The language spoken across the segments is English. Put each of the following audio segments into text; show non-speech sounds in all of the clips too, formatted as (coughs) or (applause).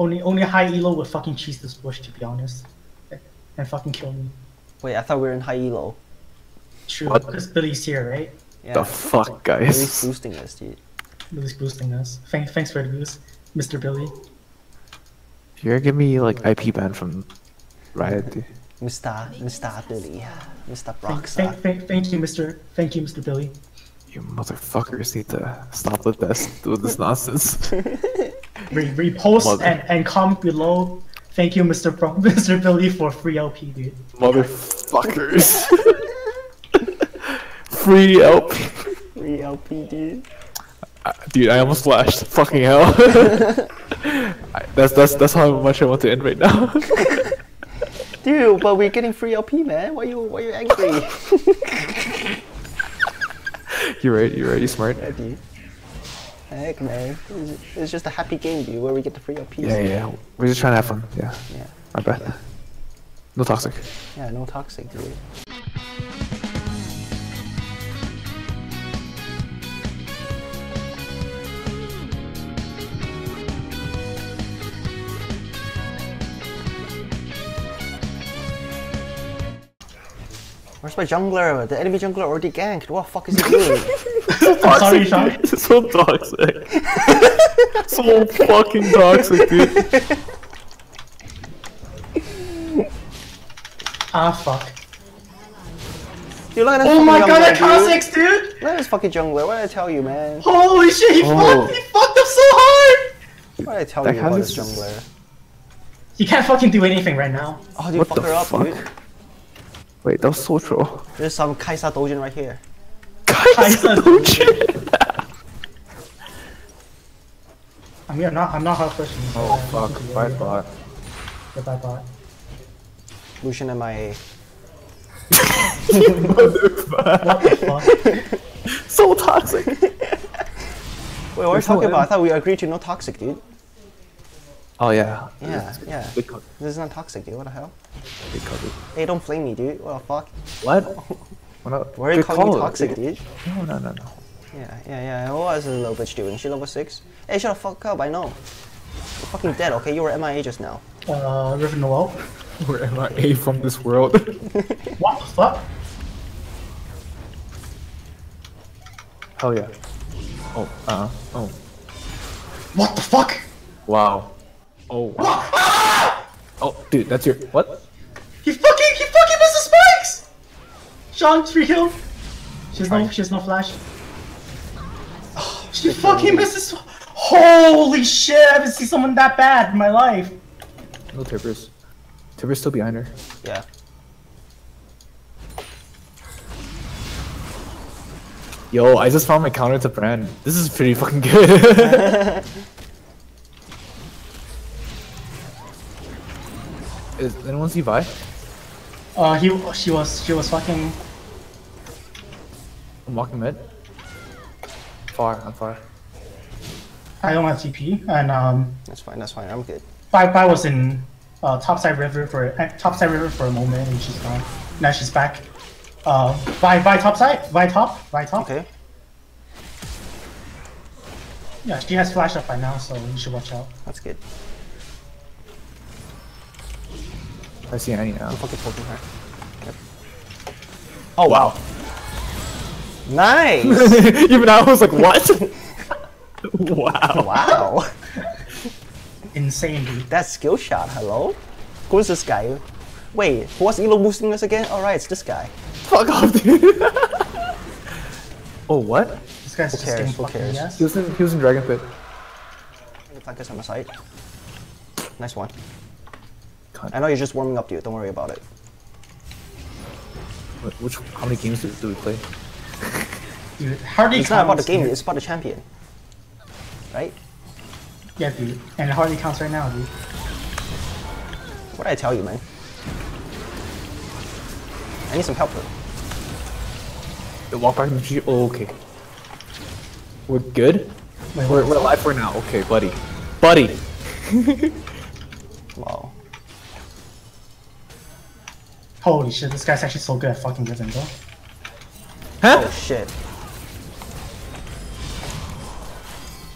only only high elo would fucking cheese this bush to be honest, and fucking kill me. Wait, I thought we were in high elo. True, What? because Billy's here, right? Yeah. The fuck, guys. Billy's boosting us, dude. Billy's boosting us. Thanks, thanks for the boost, Mr. Billy. You're gonna give me like IP ban from Riot. dude. Mr. Mr. Billy. Mr. Thank, Brockstar. thank, thank, thank you, Mr. Thank you, Mr. Billy. You motherfuckers need to stop with this, with this nonsense. (laughs) Re- repost Mother- and, and comment below. Thank you, Mr. Bro- Mr. Billy, for free LP, dude. Motherfuckers. (laughs) Free help. Free LP, dude. Dude, I almost flashed. Fucking hell. (laughs) I- that's that's that's how much I want to end right now. (laughs) Dude, but we're getting free LP, man. Why you why you angry? you're right. You're right. You're smart. yeah, dude. Heck, man. It's, just a happy game, dude, where we get the free our LPs. Yeah, yeah. We're just trying to have fun. Yeah. Yeah. My bad. No toxic. Yeah, no toxic, dude. Where's my jungler? The enemy jungler already ganked. What the fuck is he (laughs) doing? I'm sorry, Sean. It's (laughs) so toxic. (laughs) so fucking toxic, dude. Ah, fuck. Dude, look at this Oh my god, jungler, that dude. Kha'Zix, dude! Look at this fucking jungler. What did I tell you, man? Holy shit, he, Oh. fucked, he fucked up so hard! What did I tell That you about this jungler? He can't fucking do anything right now. Oh, dude, What fuck the her up, fuck? dude. Wait, that was so troll. There's some Kaisa Dojin right here. Kaisa Dojin. (laughs) I mean, I'm not, I'm not hard pushing. Oh fuck, bye bot. Yeah, bye bye. Lucian MIA. What the fuck? So toxic. Wait, what are you talking about? I thought we agreed to no toxic, dude. Oh yeah. Yeah, yeah. Big. This is not toxic, dude. What the hell? Big cut. dude. Hey, don't flame me, dude. What the fuck? What? (laughs) Why? Why are you Good calling me toxic, dude? No, no, no, no. Yeah, yeah, yeah. What is this little bitch doing? She level 6? Hey, shut the fuck up, I know. You're fucking dead, okay? You were MIA just now. Uh, River Noel? (laughs) We're MIA from this world. (laughs) What the fuck? Hell yeah. Oh, uh, oh. What the fuck? Wow. Oh. Ah, ah, ah! Oh, dude, that's your what? He fucking, he fucking missed the spikes! Sean, free kill. She has no, she has no flash. Oh, She fucking missed this. Holy shit! I haven't seen someone that bad in my life. No Tibbers. Tibbers still behind her. Yeah. Yo, I just found my counter to Brand. This is pretty fucking good. (laughs) (laughs) Is anyone see Vi? Uh, he, she was, she was fucking. I'm walking mid. Far, I'm far. I don't have TP, and um, That's fine, that's fine. I'm good. Vi Vi was in uh, topside river for uh, topside river for a moment, and she's gone. Now she's back. Uh, Vi Vi topside, Vi top, Vi top. Okay. Yeah, she has flash up by now, so you should watch out. That's good. I see Annie now. I'm fucking poking her. Yep. Oh, wow. Nice! (laughs) Even I was like, what? (laughs) wow. wow. (laughs) Insane, dude. That skill shot, hello? Who's this guy? Wait, who was Elo boosting us again? Alright, it's this guy. Fuck off, dude. oh, what? This guy's just cares, getting who cares? yes. He was in, he was in Dragon Pit. Flank us on my side. Nice one. Cunt. I know you're just warming up, to dude. Don't worry about it. Wh- Which, how many games do, do we play? Dude, hardly It's not about the counts, game, dude. it's about the champion. Right? Yeah, dude. And it hardly counts right now, dude. What did I tell you, man? I need some help. though. Walk back from G. Oh, okay. We're good? Wait, We're, we're alive for now. Okay, buddy. Buddy! (laughs) Wow. Holy shit, this guy's actually so good at fucking Riven, bro. Huh? Oh shit.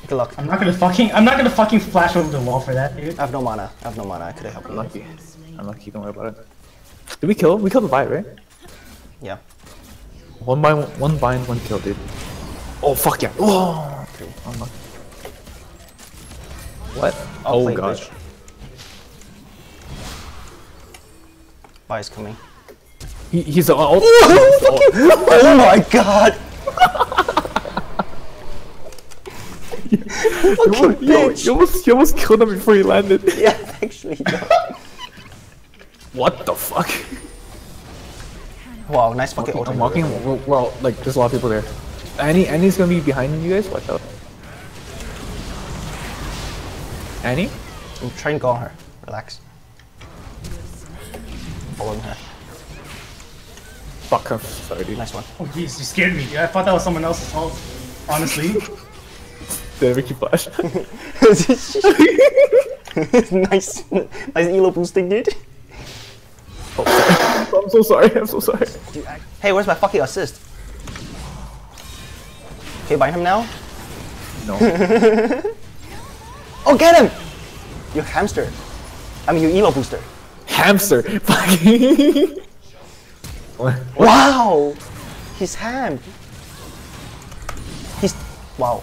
Good luck. I'm not gonna fucking. I'm not gonna fucking flash over the wall for that, dude. I have no mana. I have no mana. I could have helped you. Unlucky. Unlucky, don't worry about it. Did we kill? We killed the bite, right? Yeah. One by one, one bind, one kill, dude. Oh fuck yeah! Oh, okay. Unlucky. What? I'll oh play god. bitch. Is coming. He, he's a, oh, (laughs) oh my god! you, you, you almost, you almost killed him before he landed. (laughs) Yeah, actually. yeah. what the fuck? Wow, nice fucking I'm walking. Well, well, like there's a lot of people there. Annie, Annie's gonna be behind you guys. Watch out. Annie? I'm trying to go on her. Relax. Following her. Fuck, I'm sorry, dude. Nice one. Oh jeez, you scared me, dude. I thought that was someone else's fault. Honestly. I make you flash? (laughs) nice, nice elo boosting, dude. oh. I'm so sorry. I'm so sorry. Hey, where's my fucking assist? Okay, bind him now. No. (laughs) Oh, get him! You hamster. I mean, you elo booster. Hamster. (laughs) Wow! He's ham. He's wow.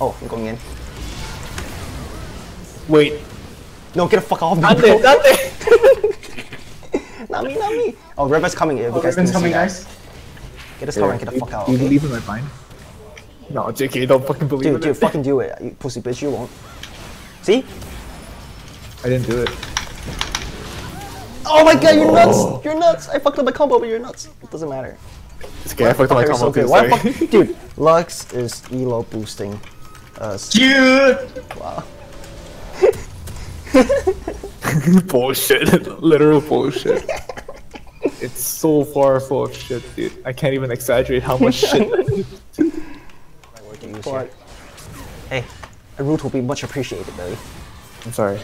Oh, I'm going in. Wait. No, get the fuck off me, Not bro. it. Not it. (laughs) Not me, not me. Oh, Riven's coming. If you Oh, guys Riven's coming, guys. Get this cover and get the fuck out. Do you Okay? believe in my mind? No, JK, don't fucking believe Dude, in dude, it. fucking do it. You pussy bitch, you won't. See? I didn't do it. Oh my god, you're nuts! Oh. You're nuts! I fucked up my combo, but you're nuts. It doesn't matter. It's okay, I fucked up my combo so too. Why sorry. fuck- (laughs) Dude, Lux is elo boosting us. Dude! Wow. (laughs) bullshit. (laughs) Literal bullshit. it's so far full of shit, dude. I can't even exaggerate how much shit. Right word to use here. Hey, a root will be much appreciated, Billy. I'm sorry.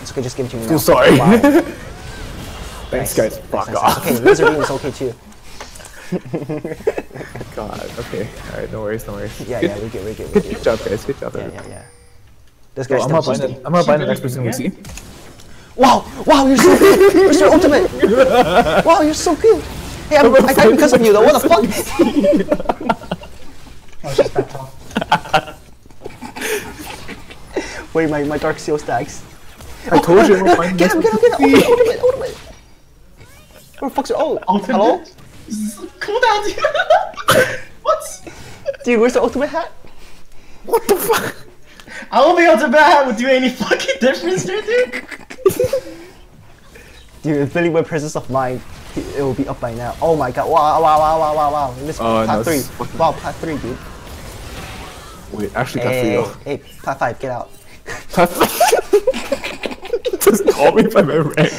It's okay, just give it to me now. I'm sorry. Wow. (laughs) Thanks, Nice. guys. Fuck Nice, nice, off. nice. Okay, laser beam is okay too. (laughs) God. Okay. Alright, no worries, no worries. Yeah, good, yeah, we're good, we're good, we're good, good. good job, guys. Good job, Yeah, everyone. yeah, yeah. This Yo, guy's I'm still not buying I'm not buying the next person we see. Wow, wow, you're so good! You're so ultimate! (laughs) Wow, you're so good! Hey, I'm, I died because of you though, what the fuck? Oh, she's back. Wait, my, my Dark Seal stacks. I oh, told you I'm not buying Get him, get him, get him! see. Ultimate, ultimate, ultimate! Where the fuck's it? Oh, Ultimate? hello? (laughs) Cool down, dude. (laughs) what? Dude, where's the ultimate hat? What the fuck? I won't be able to bat would do any fucking difference here, dude. (laughs) Dude, if Billy were presence of mind, it will be up by now. Oh my god, wow, wow, wow, wow, wow, wow. Oh, this Oh, plat no, three. this is fucking- Wow, plat three, dude. Wait, actually got Hey, three hey, though. hey, plat five, get out. (laughs) Just call me by my rank.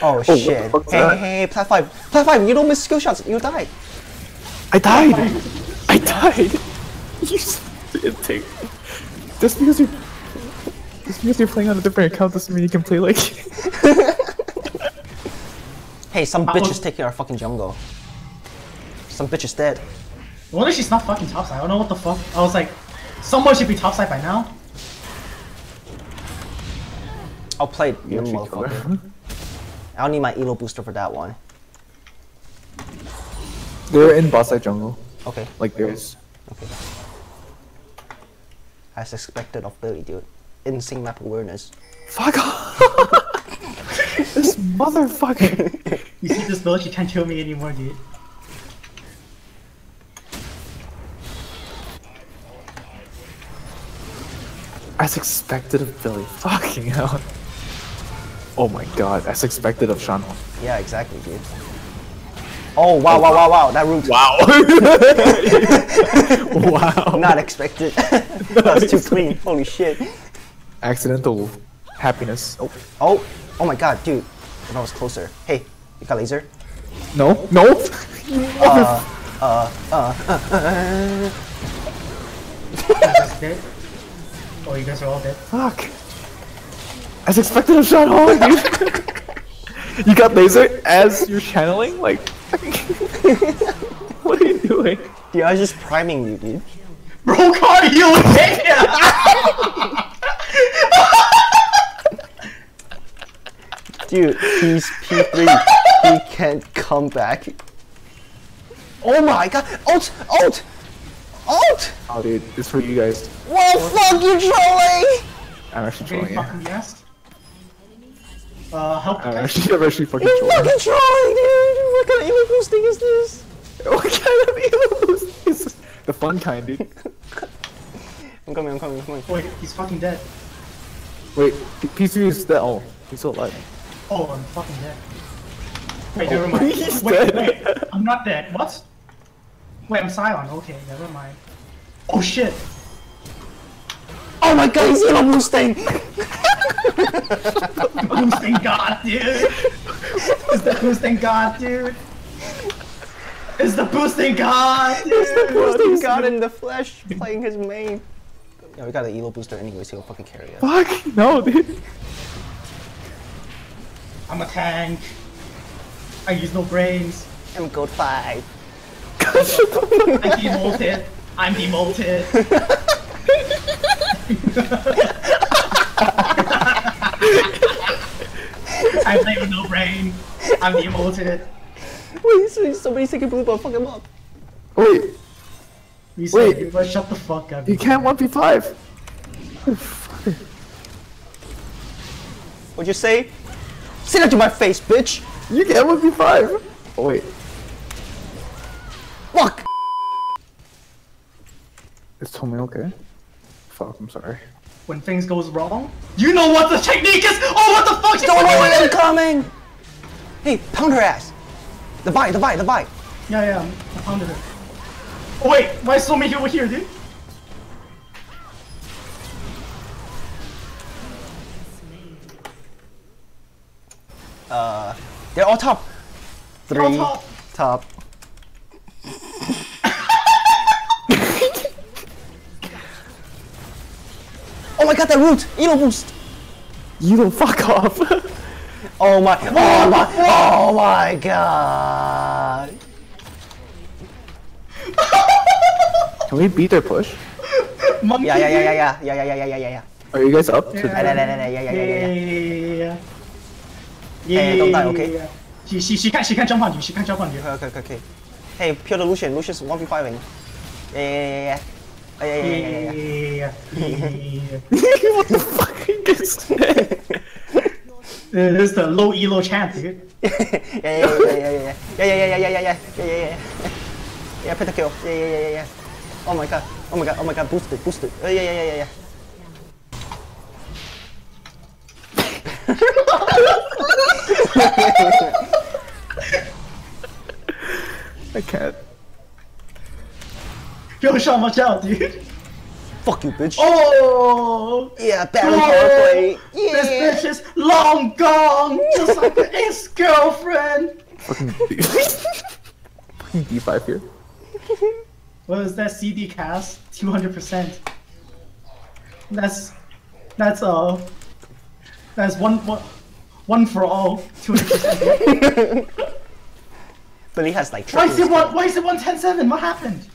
Oh, what the shit. Hey, that? hey, hey, plat five. Plat five, you don't miss skill shots, you die. I died. I (laughs) died. You didn't take. Just because you're. Just because you're playing on a different account doesn't mean you can play like. (laughs) Hey, some I bitch was- is taking our fucking jungle. Some bitch is dead. I wonder if she's not fucking topside. I don't know what the fuck. I was like, someone should be topside by now. I'll play it, you motherfucker. I don't need my elo booster for that one. They're in boss side jungle. Okay, Like there's. okay. As expected of Billy, dude. Insane map awareness. Fuck off! (laughs) this motherfucker! You see this village, you can't kill me anymore, dude. As expected of Billy. Fucking hell. Oh my god, as expected of Sean. Yeah, exactly, dude. Oh, wow, wow, wow, wow. That root. Wow. (laughs) (laughs) wow. Not expected. (laughs) That's too clean. Holy shit. Accidental happiness. Oh. Oh, oh my god, dude. If I was closer. Hey, you got laser? No, no! Uh, uh, uh. That's dead. Oh, you guys are all dead. Fuck. As expected of Sean Huang, dude. you got laser as you're channeling? Like. (laughs) What are you doing? Dude, I was just priming you, dude. Bro (laughs) can't heal it! (laughs) Dude, he's P3. he can't come back. Oh my god! Alt! Alt! Alt! Oh, dude, it's for you guys. What the fuck you trolling? I'm actually Okay, trolling you. fucking yes. Uh, help. I'm actually, I'm actually fucking You're trolling. fucking trolling, dude! What kind of emo boosting is this? (laughs) What kind of emo is this? The fun kind, dude. (laughs) I'm coming, I'm coming, I'm coming. Wait, he's fucking dead. Wait, P- P3 is dead. Oh, he's still alive. Oh, I'm fucking dead. Wait, never mind. (laughs) He's wait, dead. wait, I'm not dead. What? Wait, I'm silent. Okay, never mind. Oh shit! Oh my god, he's emo boosting! boosting god, dude! It's the boosting god, dude! It's the boosting god, dude! boosting god in the flesh, playing his main. Yeah, we got an elo booster anyways, he'll fucking carry us. Fuck, no, dude. I'm a tank. I use no brains. I'm gold 5. I'm demoted. I'm (laughs) demoted. (laughs) (laughs) I play with no brain. I'm demoted. Wait, so somebody's taking blue ball, fuck him up. Wait, We said, Wait. but shut the fuck up. you can't 1v5. What'd you say? Say that to my face, bitch! You can't 1v5. Oh, wait. Fuck! Is Tommy okay? Fuck, I'm sorry. When things goes wrong, you know what the technique is. Oh, what the fuck? Don't on? when coming! Hey, pound her ass! The bite, the bite, the bite! Yeah, yeah, I pounded it. Oh wait, why is so many over here, dude? Uh, they're all top. They're all Three. top. Top. Oh my god, that root! Elo boost! You don't fuck off. Oh my, oh my, oh my god! Can we beat their push? Monkey. Yeah, yeah, yeah, yeah, yeah, yeah, yeah, yeah, yeah, yeah, yeah. Are you guys up to Yeah, yeah, yeah, yeah, yeah, yeah, yeah, yeah. Yeah, Hey, don't die, okay? She, she, she can't, she can't jump on you. She can't jump on you. Okay, okay, okay. Hey, pure the Lucian. Lucian's 1v5ing. Yeah, yeah, yeah, yeah. Oh, yeah, yeah, yeah, yeah, yeah. Yeah. what the fuck are you guys This is the low elo champ, dude. Yeah, yeah, yeah, yeah, yeah, yeah. Yeah, yeah, yeah, yeah, yeah, yeah, yeah, yeah, yeah, yeah. Yeah, pentakill. Yeah, yeah, yeah, yeah, yeah. Oh my god. Oh my god. Oh my god. Boosted, boosted. Oh, yeah, yeah, yeah, yeah, yeah. I can't. Yo, Sean, watch out, dude. Fuck you, bitch. Oh! Yeah, Baron Oh, play. This bitch is long gone, just like the ex-girlfriend. Fucking (laughs) (laughs) Fucking D5 here. What is that CD cast? 200%. That's, that's, uh, that's one, one, one for all, 200%. (laughs) But he has like why is it one, why is it 110.7? What happened?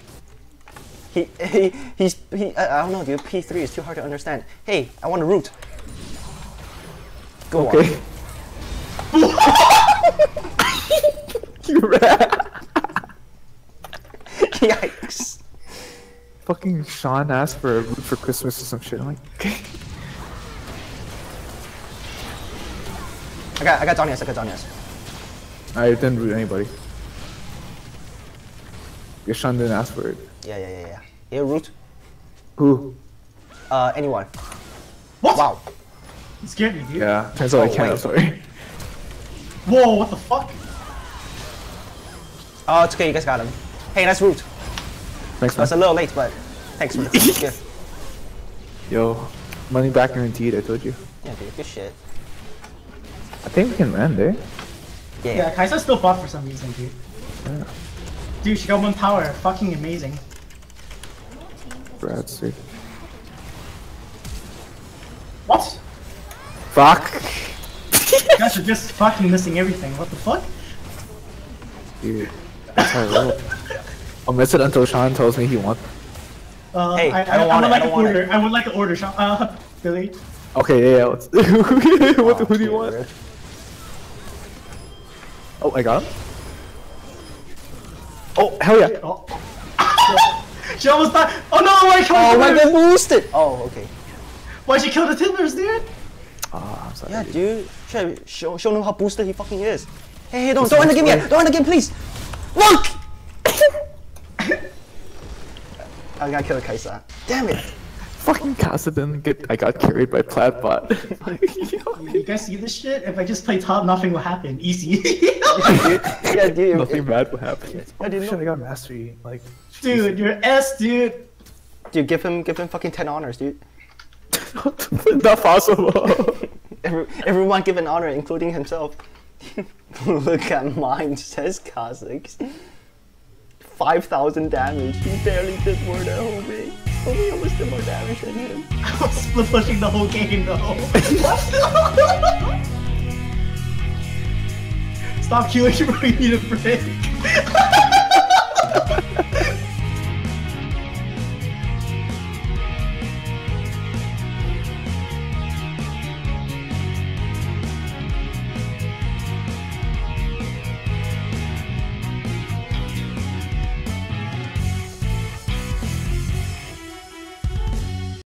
He, he, he's, he, I, I don't know, dude. P3 is too hard to understand. Hey, I want a root. Go Okay. (laughs) you rat. on. (laughs) Yikes. Fucking Sean asked for a root for Christmas or some shit. I'm like, okay. I got, I got Donias, I got Donias. I didn't root anybody. Sean didn't ask for it. Yeah, yeah, yeah, yeah. Yeah, root. Who? Uh, anyone. What? Wow. You scared me, dude. Yeah, turns out I Oh, can't, I'm sorry. Whoa, what the fuck? Oh, it's okay, you guys got him. Hey, nice root. Thanks, man. That's a little late, but thanks for the gift. Yo, money back guaranteed, I told you. Yeah, dude, good shit. I think we can land, eh? Yeah. Yeah, Kaisa's still buff for some reason, dude. Dude, she got one power. Fucking amazing. Brad's sick. What? Fuck! You guys are just fucking missing everything. What the fuck? Dude, that's how I roll. I'll miss it until Sean tells me he wants. Uh, Hey, I, I don't I, would it, like I to don't order. I would like to order. Sean. Uh, (laughs) Billy. Okay, yeah, yeah. Let's... (laughs) what, who do you want? Dude. Oh, I got him. Oh, hell yeah. Oh. (laughs) she almost died. Oh no! Why she Oh, killed my the god, Timberers? boosted! Oh, okay. Why did she kill the Timberers, dude? Oh, I'm sorry. Yeah, dude. Should I show, show him how boosted he fucking is. Hey, hey, don't, don't end the game yet! Don't end the game, please! Look! (coughs) I gotta kill Kaisa. Damn it! Fucking Casa didn't get. I got carried by Plaidbot. (laughs) You guys see this shit? If I just play top, nothing will happen. Easy. (laughs) Yeah, dude. (laughs) Nothing bad will happen. I didn't Shit, I know. got mastery. Like, dude, you're S, dude. Dude, give him, give him fucking 10 honors, dude. (laughs) not possible. (laughs) Every, everyone give an honor, including himself. Look at mine, says Kha'Zix. 5,000 damage. He barely did more than Homie. Homie almost did more damage than him. I was split pushing the whole game though stop killing me, we need a break. (laughs)